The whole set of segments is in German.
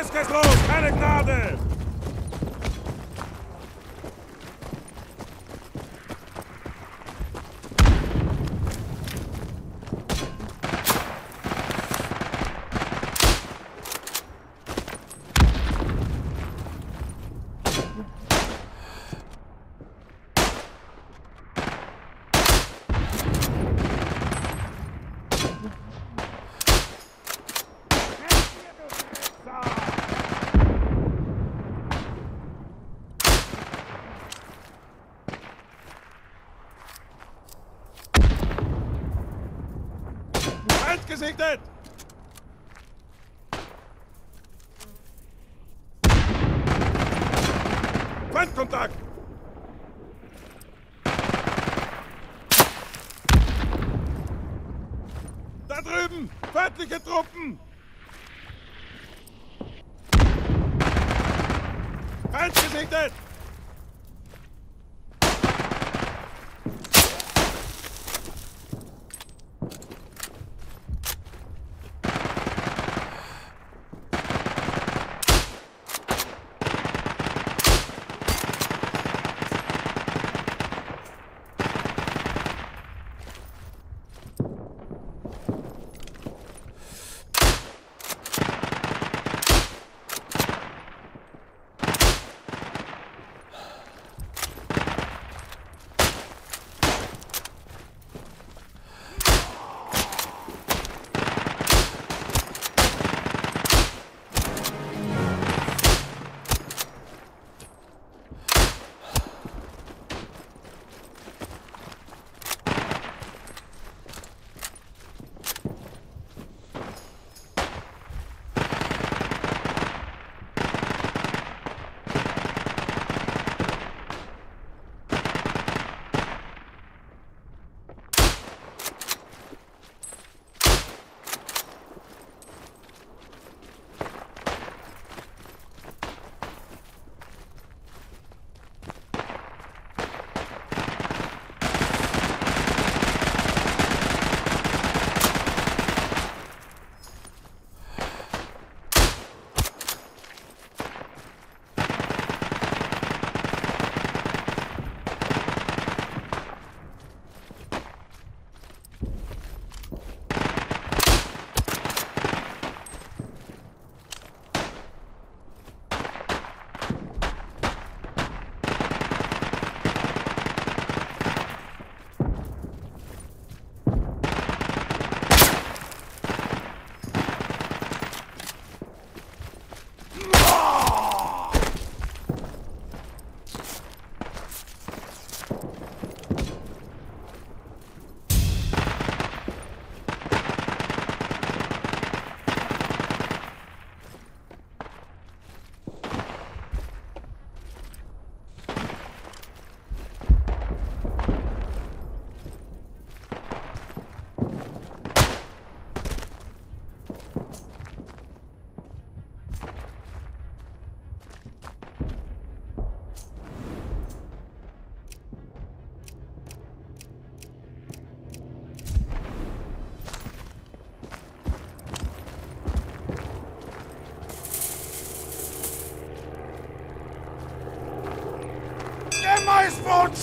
Jetzt geht's los! Keine Gnade! Feind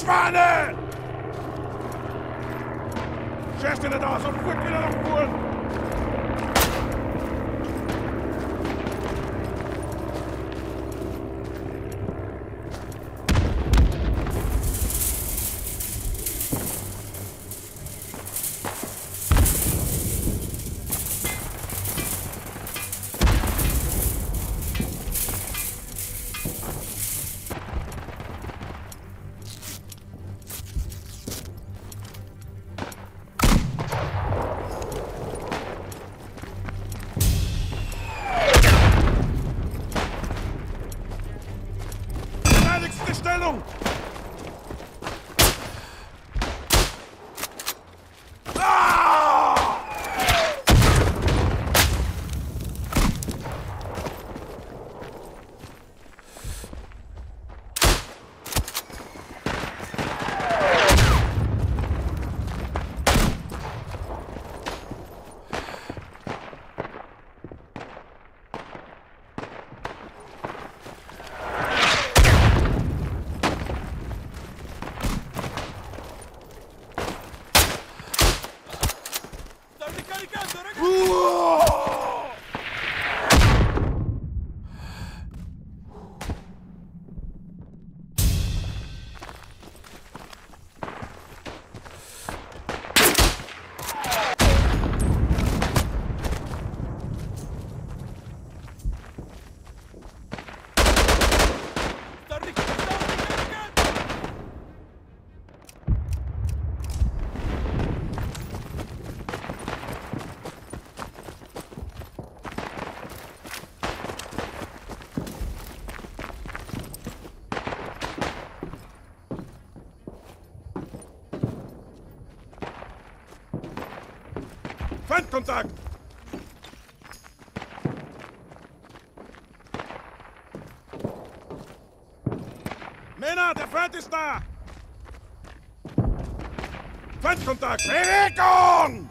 Spanish! Chested it off, so quick, Feindkontakt! Männer, der Feind ist da! Feindkontakt! Bewegung!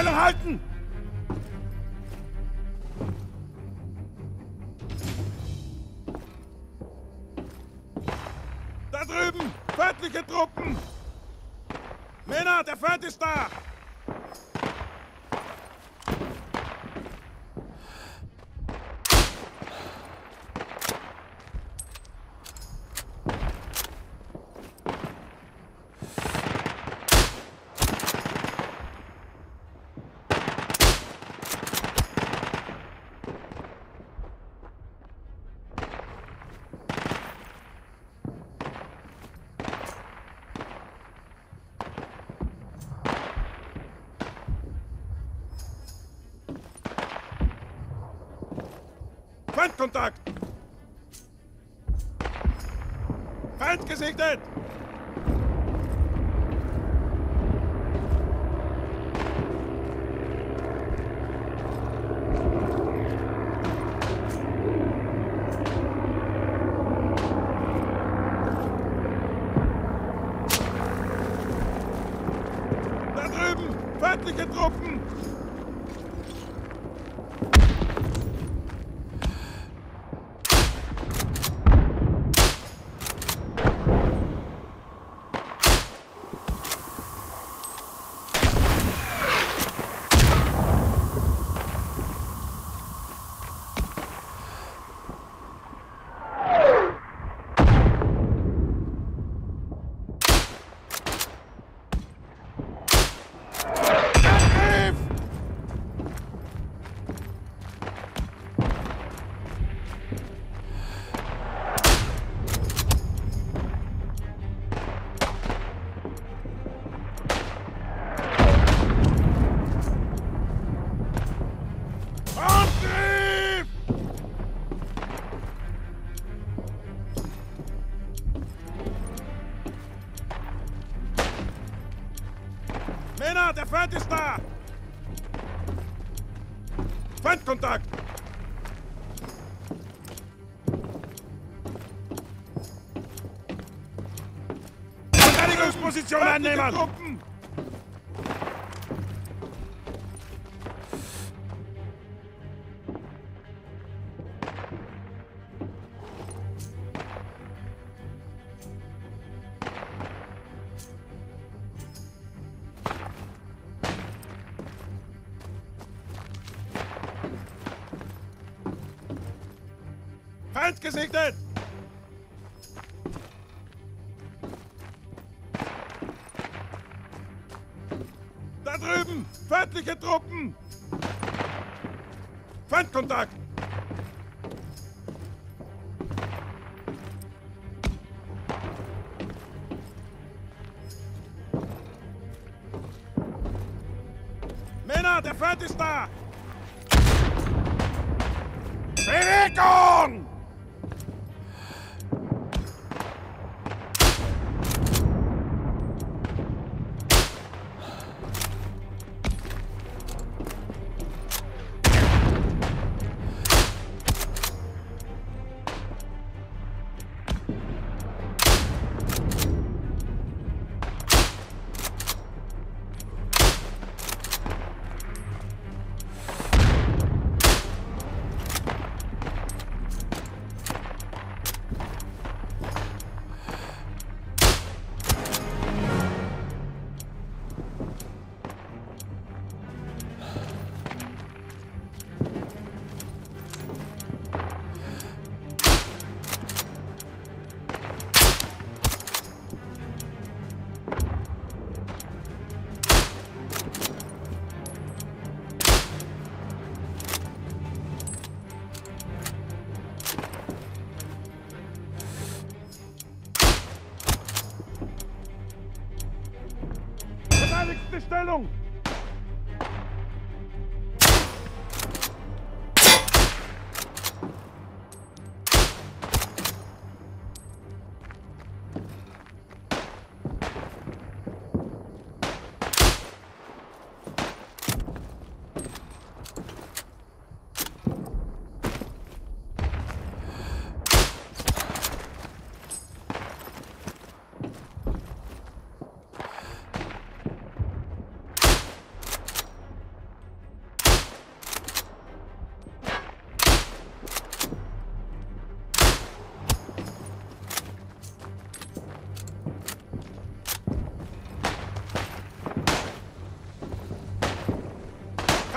Stellung halten! Da drüben! Feindliche Truppen! Männer, der Feind ist da! Feindkontakt! Feind gesegnet! Feind ist da! Feindkontakt! Verteidigungsposition einnehmen! Truppen! Feind gesegnet! Da drüben! Feindliche Truppen! Feindkontakt!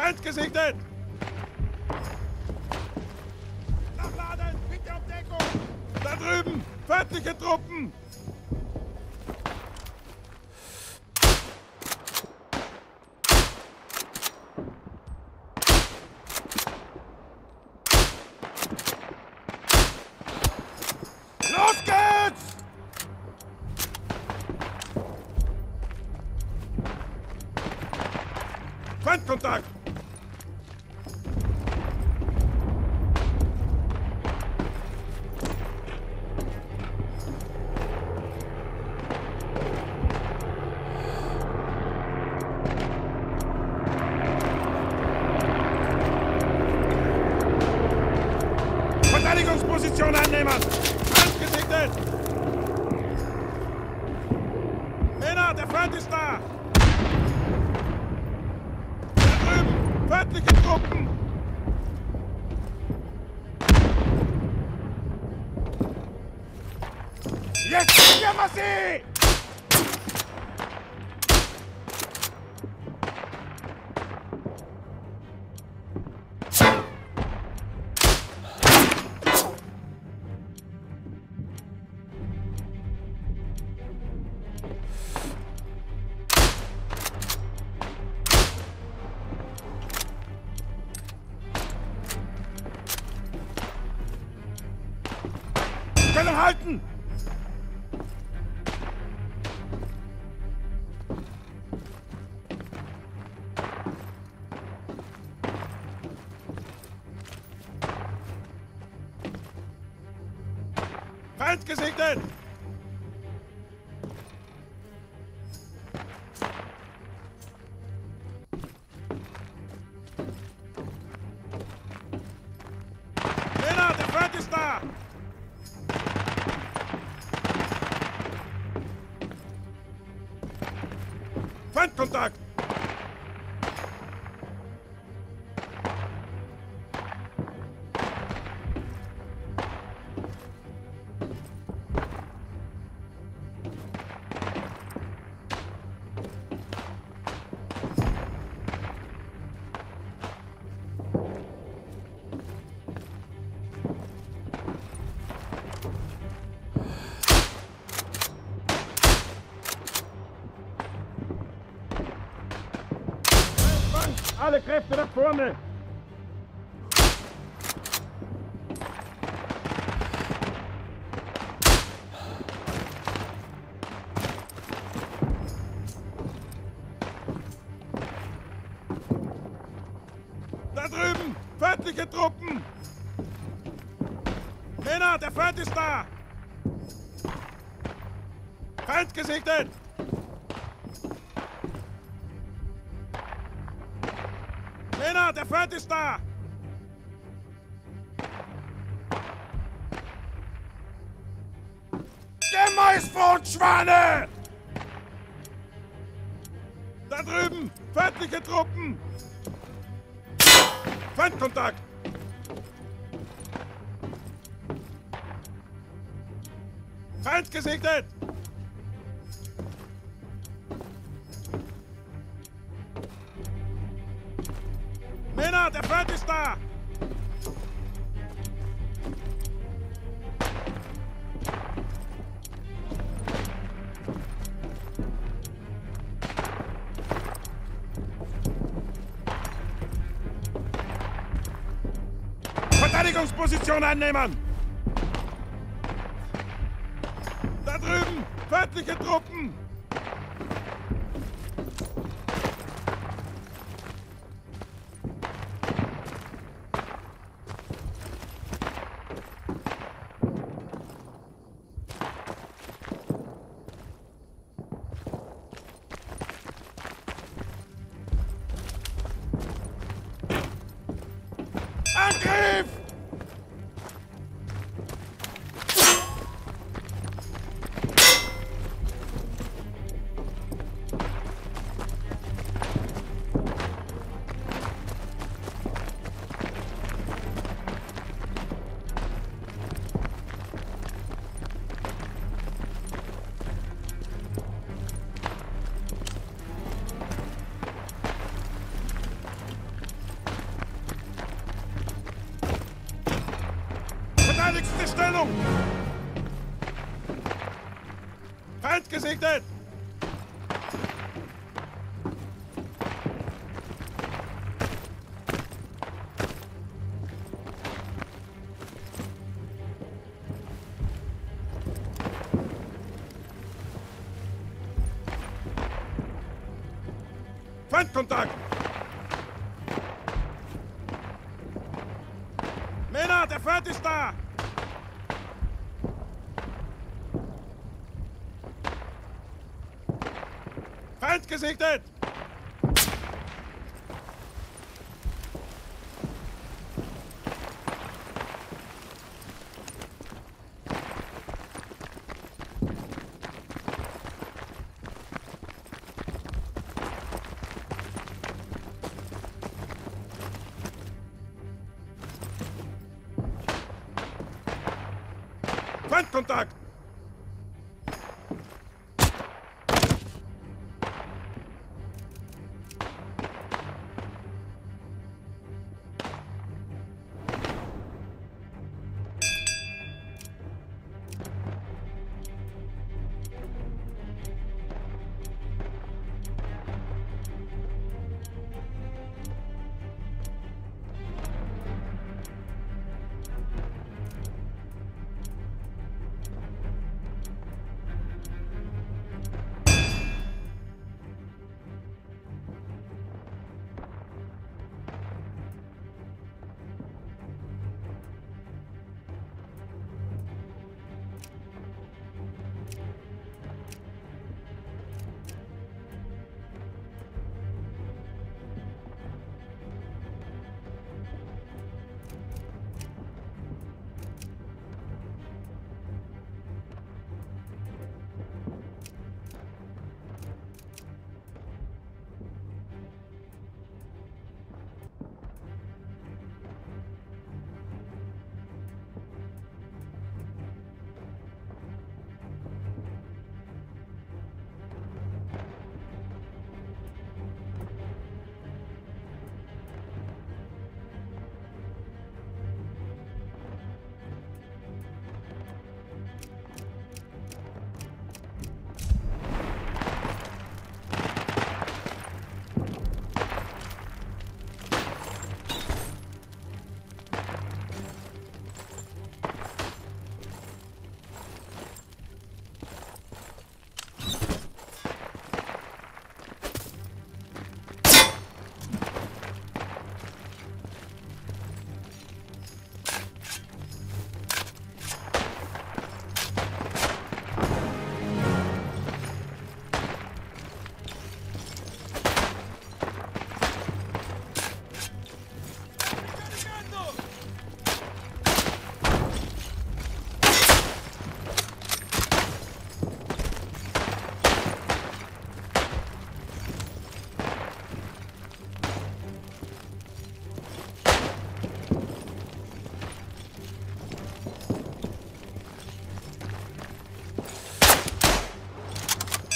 Feind gesichtet! Nachladen! Bitte auf Deckung! Da drüben! Feindliche Truppen! Feindkontakt! Stellung halten! Feindkontakt! Vorne! Da drüben! Feindliche Truppen! Männer, der Feind ist da! Feind gesichtet! Männer, der Feind ist da! Schweine! Da drüben! Feindliche Truppen! Feindkontakt! Feind gesegnet! Feind ist da! Verteidigungsposition einnehmen! Da drüben! Feindliche Truppen! Stellung! Feind gesichtet! Gesichtet! Feindkontakt!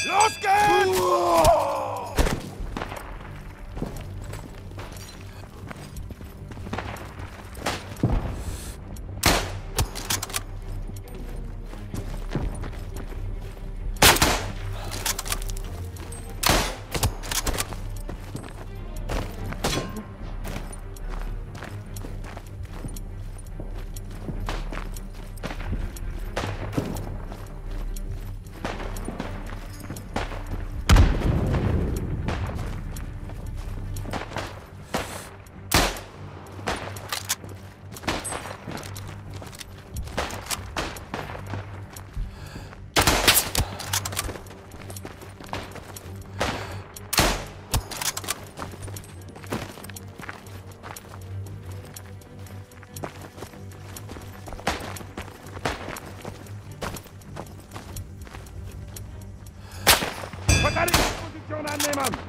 Los geht's! Uah! Keine Disposition annehmen!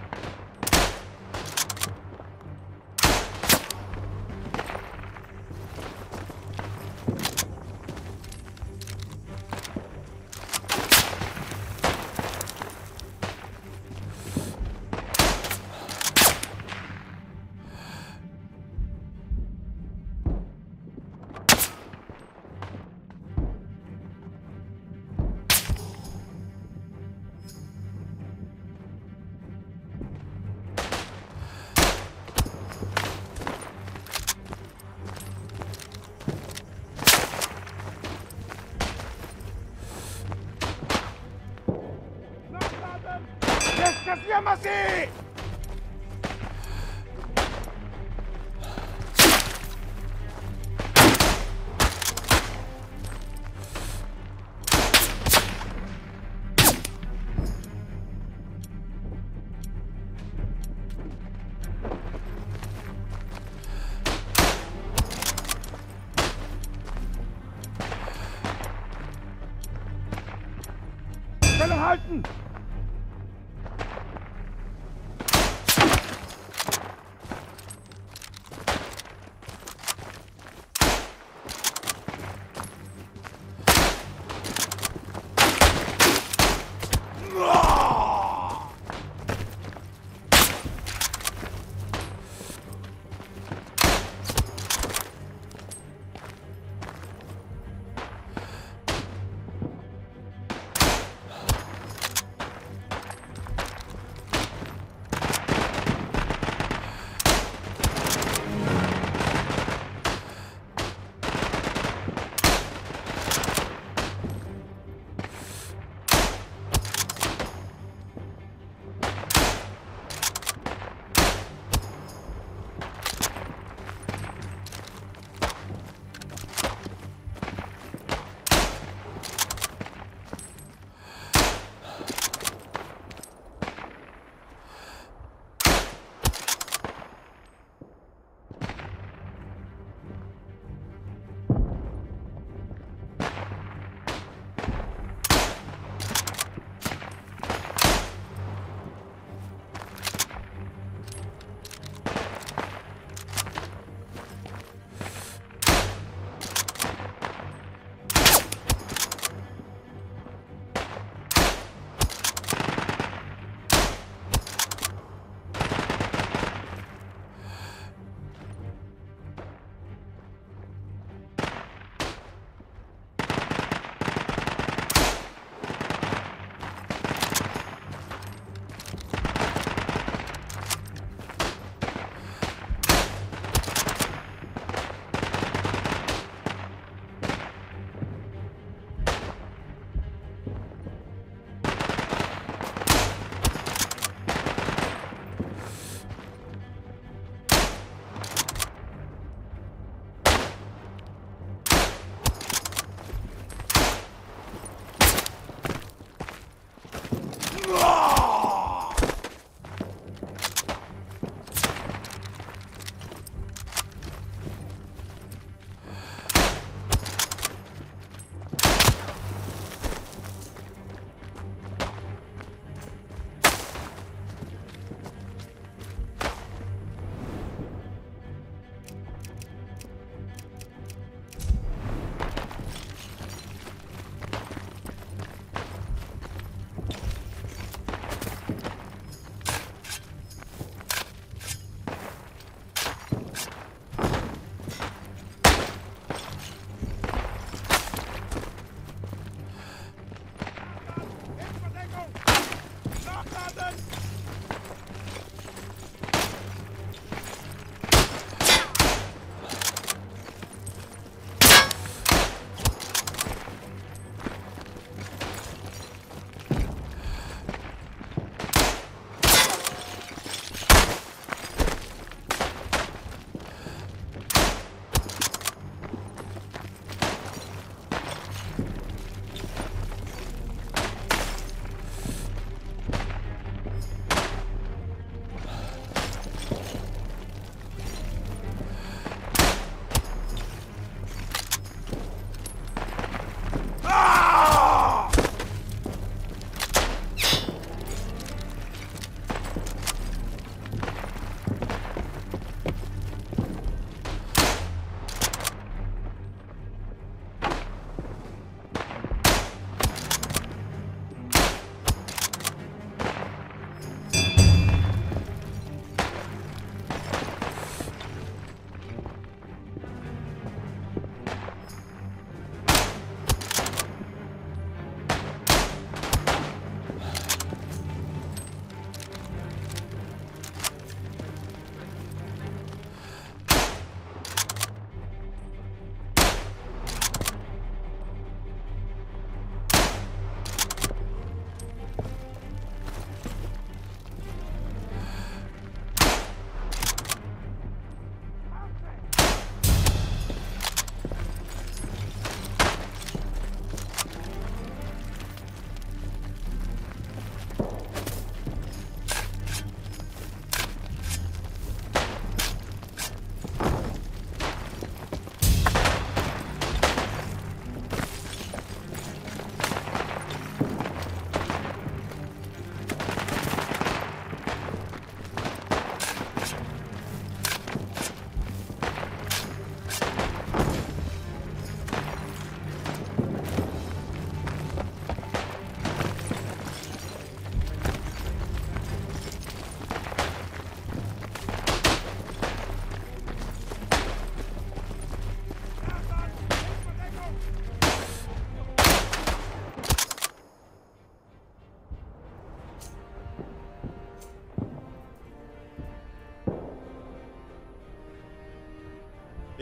se llama así!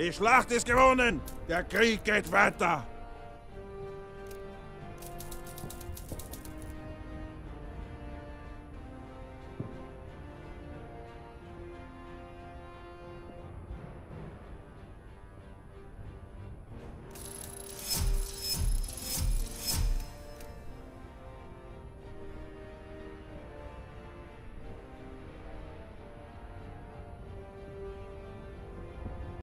Die Schlacht ist gewonnen. Der Krieg geht weiter.